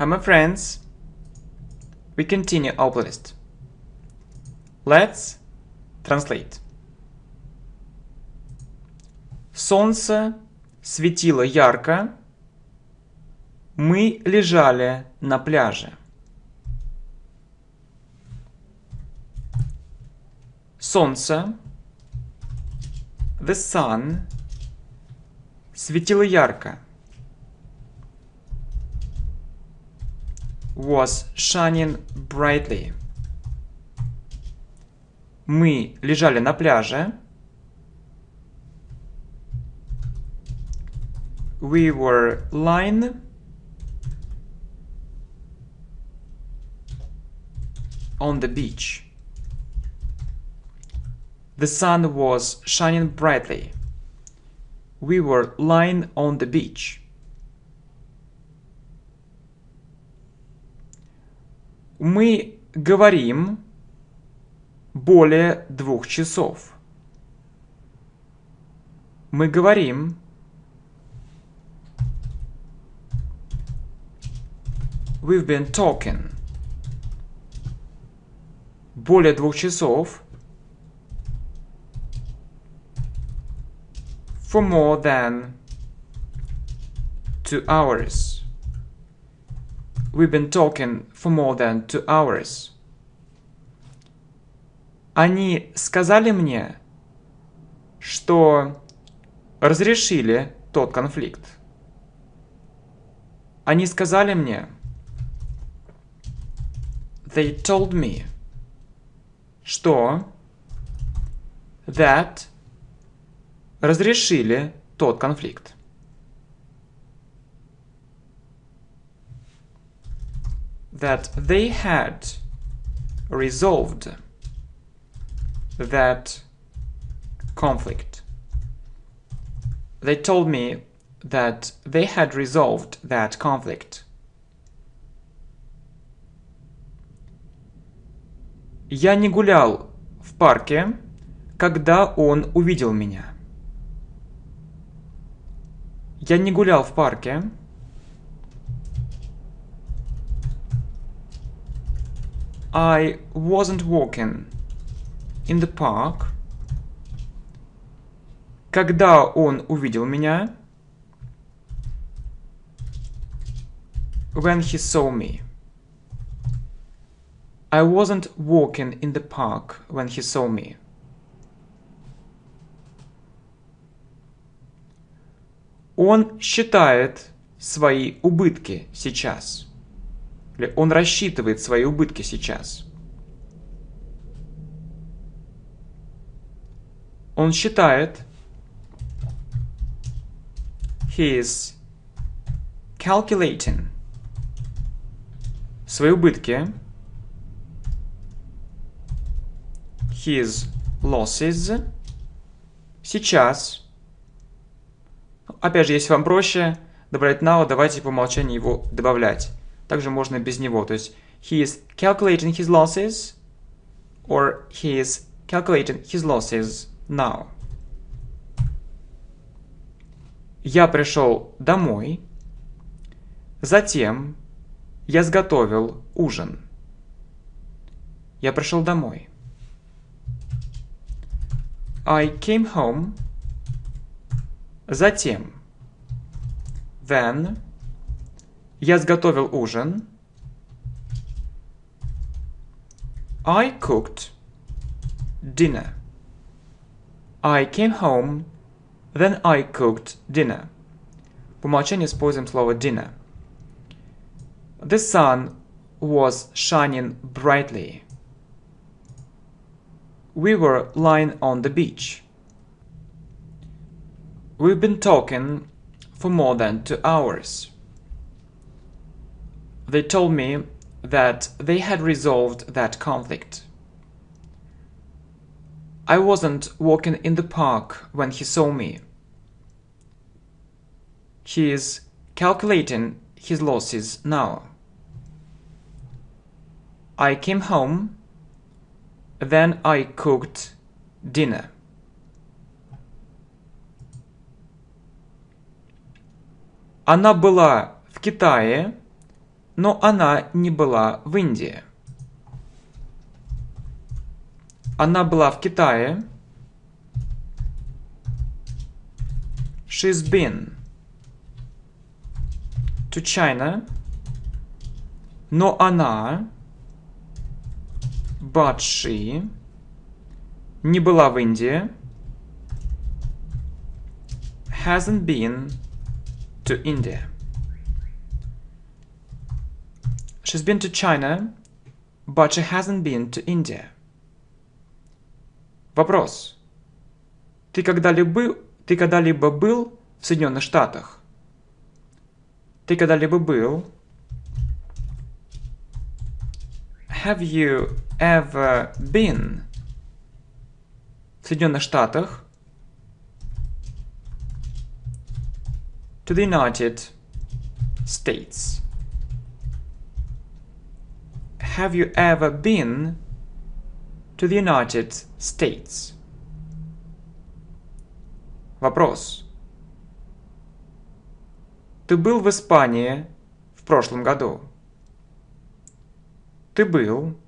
Hi, my friends. We continue our playlist. Let's translate. Солнце светило ярко. Мы лежали на пляже. Солнце. The sun. Светило ярко. Was shining brightly. Мы лежали на пляже. We were lying on the beach. The sun was shining brightly. We were lying on the beach. Мы говорим более двух часов. Мы говорим We've been talking. Более двух часов. For more than two hours. We've been talking for more than two hours. Они сказали мне, что разрешили тот конфликт. Они сказали мне, they told me, что that разрешили тот конфликт. That they had resolved that conflict. They told me that they had resolved that conflict. Я не гулял в парке, когда он увидел меня. Я не гулял в парке. I wasn't walking in the park. Когда он увидел меня. When he saw me. I wasn't walking in the park when he saw me. Он считает свои убытки сейчас. Он рассчитывает свои убытки сейчас. Он считает he is calculating свои убытки his losses сейчас опять же если вам проще добавлять now давайте по умолчанию его добавлять также можно без него то есть he is calculating his losses or he is calculating his losses now. Я пришел домой. Затем я сготовил ужин. Я пришел домой. I came home. Затем. Then. Я сготовил ужин. I cooked dinner. I came home, then I cooked dinner. По умолчанию используем слово dinner. The sun was shining brightly. We were lying on the beach. We've been talking for more than two hours. They told me that they had resolved that conflict. I wasn't walking in the park when he saw me. He is calculating his losses now. I came home, then I cooked dinner. Она была в Китае но она не была в Индии. Она была в Китае. She's been to China. Но она, but she, не была в Индии. Hasn't been to India. She's been to China, but she hasn't been to India. Вопрос. Ты когда-либо, ты когда-либо был в Соединенных Штатах? Ты когда-либо был? Have you ever been в Соединенных Штатах? To the United States. Have you ever been to the United States? Вопрос. Ты был в Испании в прошлом году? Ты был.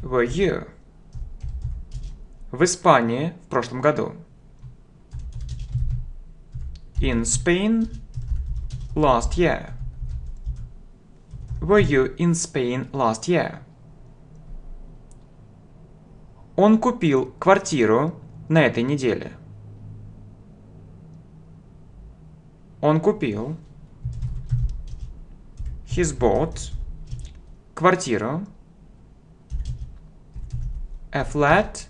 Were you? В Испании в прошлом году. In Spain last year. Were you in Spain last year? Он купил квартиру на этой неделе. Он купил. He's bought. Квартиру. A flat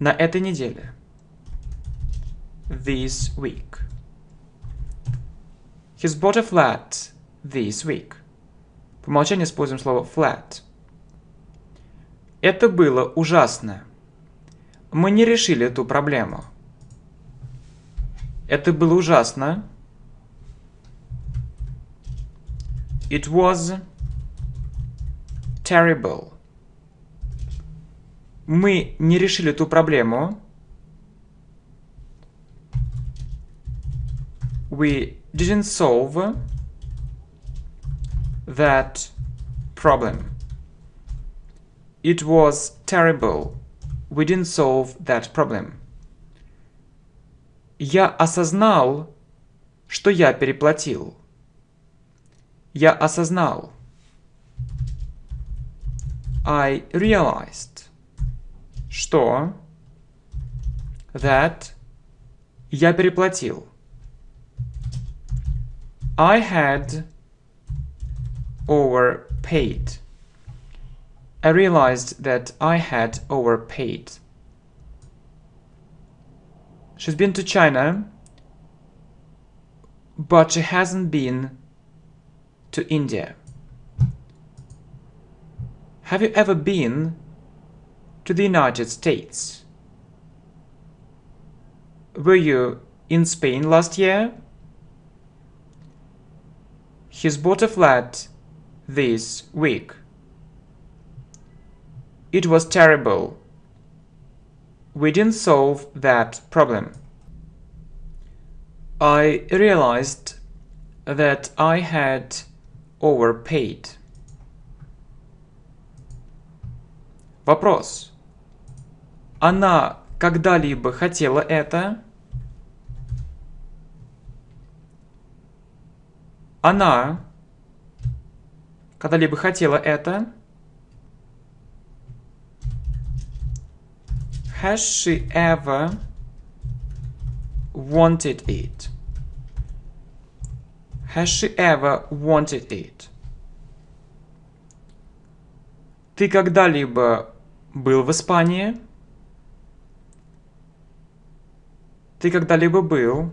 на этой неделе. This week. He's bought a flat this week. По умолчанию используем слово flat. Это было ужасно. Мы не решили эту проблему. Это было ужасно. It was terrible. Мы не решили эту проблему. We didn't solve that problem. It was terrible. We didn't solve that problem. Я осознал, что я переплатил. Я осознал. I realized. Что? That. Я переплатил. I had overpaid. I realized that I had overpaid. She's been to China, but she hasn't been to India. Have you ever been to the United States? Were you in Spain last year? He's bought a flat this week. It was terrible. We didn't solve that problem. I realized that I had overpaid. Вопрос. Она когда-либо хотела это? Она когда-либо хотела это? Has she ever wanted it? Has she ever wanted it? Ты когда-либо был в Испании? Ты когда-либо был?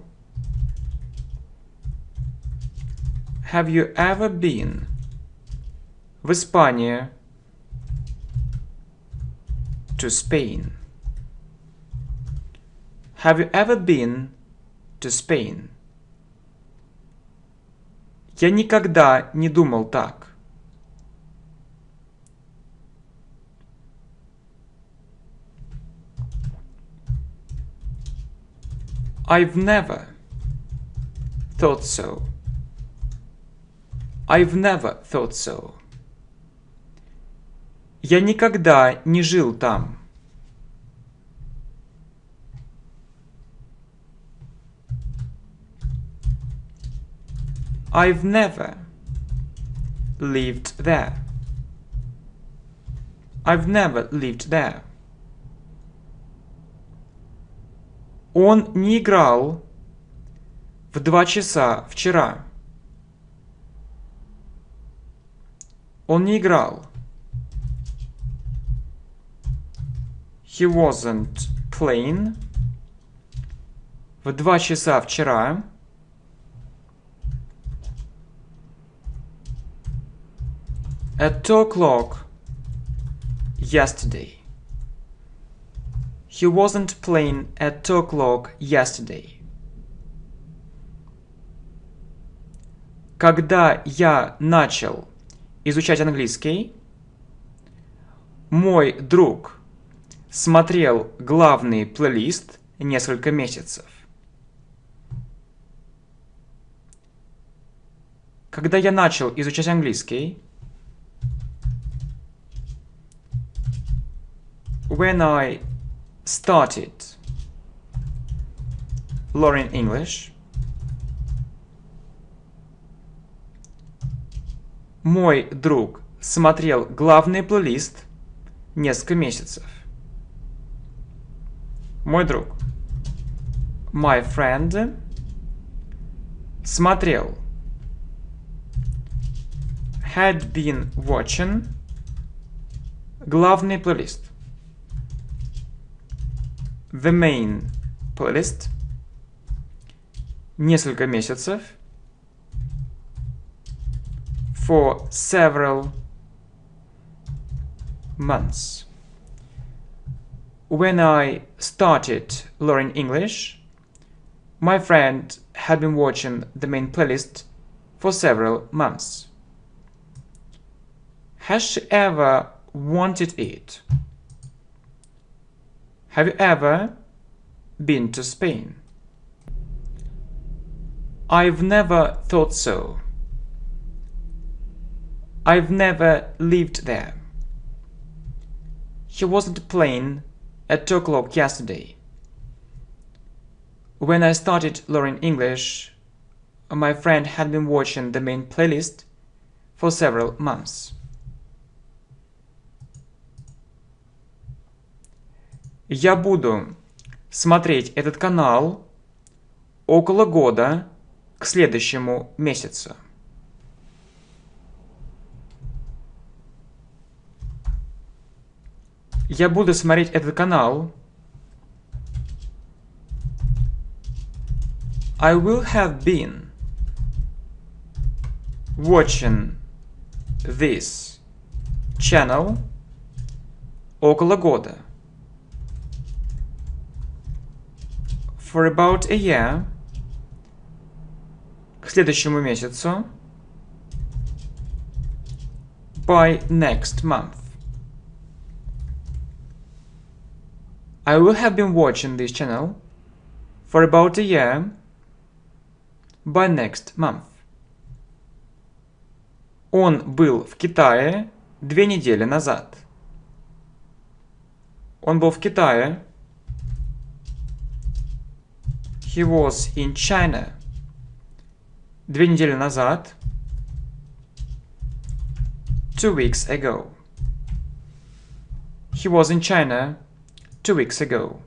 Have you ever been в Испании? To Spain. Have you ever been to Spain? Я никогда не думал так. I've never thought so. I've never thought so. Я никогда не жил там. I've never lived there. I've never lived there. Он не играл в два часа вчера. Он не играл. He wasn't playing. В два часа вчера. At two o'clock yesterday. He wasn't playing at two o'clock yesterday. Когда я начал изучать английский, мой друг смотрел главный плейлист несколько месяцев. Когда я начал изучать английский, when I started learning English, мой друг смотрел главный плейлист несколько месяцев. Мой друг. My friend смотрел. Had been watching главный плейлист. The main playlist. Несколько месяцев. For several months. When I started learning English, my friend had been watching the main playlist for several months. Has she ever wanted it? Have you ever been to Spain? I've never thought so. I've never lived there. She wasn't playing at 2 o'clock yesterday. When I started learning English, my friend had been watching the main playlist for several months. Я буду смотреть этот канал около года к следующему месяцу. Я буду смотреть этот канал. I will have been watching this channel около года. For about a year. К следующему месяцу. By next month. I will have been watching this channel for about a year by next month. Он был в Китае две недели назад. Он был в Китае. He was in China две недели назад. Two weeks ago. He was in China two weeks ago.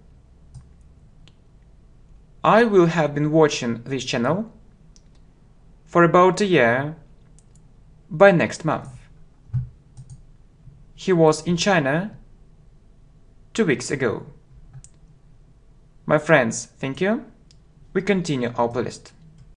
I will have been watching this channel for about a year by next month. He was in China two weeks ago. My friends, thank you. We continue our playlist.